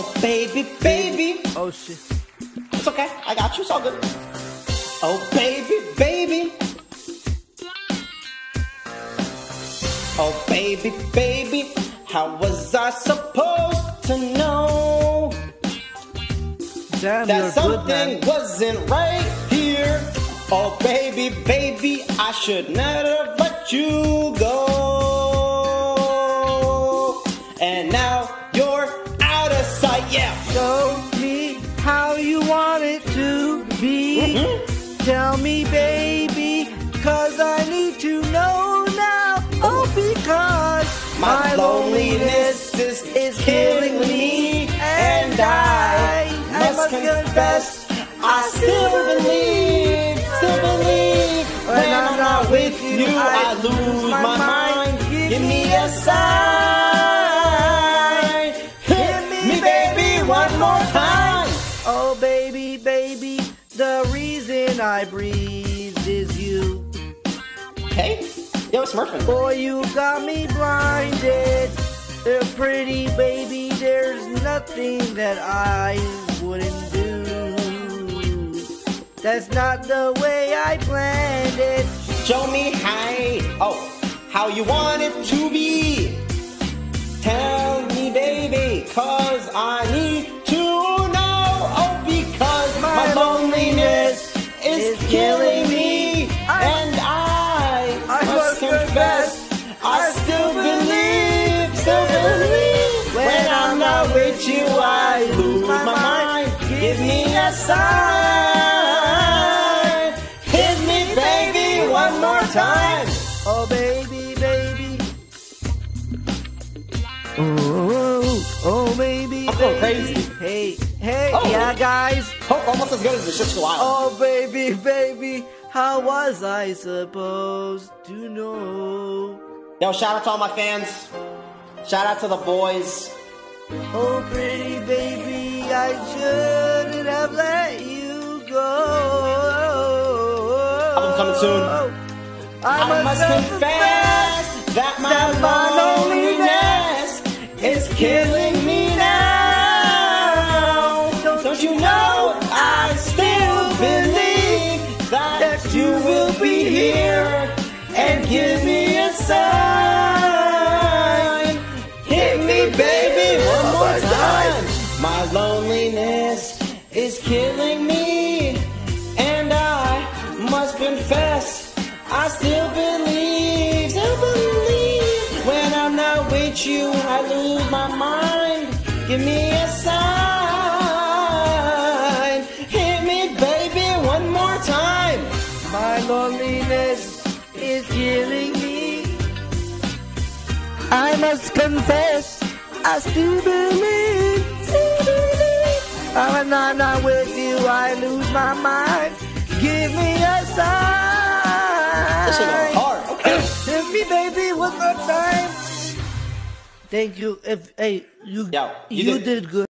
Oh, baby, baby. Oh shit. It's okay. I got you. It's all good. Oh, baby, baby. Oh, baby, baby. How was I supposed to know Damn, that you're good, something wasn't right here? Oh, baby, baby. I should never have let you go. Tell me, baby, cause I need to know now. Oh, because My loneliness is, is killing me, and I must confess, I still believe, still believe. When I'm not with you, I lose my mind. Give me a sign, hit me, baby, one more time. Oh, baby, baby, the reason I breathe is you. Hey, yo, Smurfing. Boy, you got me blinded. Uh, pretty baby, there's nothing that I wouldn't do. That's not the way I planned it. Show me how, oh, how you want it to be. Tell me, baby, cause I need time. Oh, baby, baby. Oh, oh, baby, I'm going crazy. Hey, hey, Oh. yeah, guys. Oh, almost as good as the Shishko Island. Oh, baby, baby, how was I supposed to know? Yo, shout out to all my fans. Shout out to the boys. Oh, pretty baby, I shouldn't have let you go. Album coming soon. I, must confess that my loneliness is killing me now. Don't you know I still believe that you will be here and give me a sign. Hit me, baby, one more time. My loneliness is killing me, still believe, still believe. When I'm not with you, I lose my mind. Give me a sign. Hit me, baby, one more time. My loneliness is killing me. I must confess, I still believe, still believe. When I'm not with you, I lose my mind. Give me a sign. Baby, one time. Thank you. If hey, you Yo, you you did- did good.